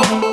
Oh.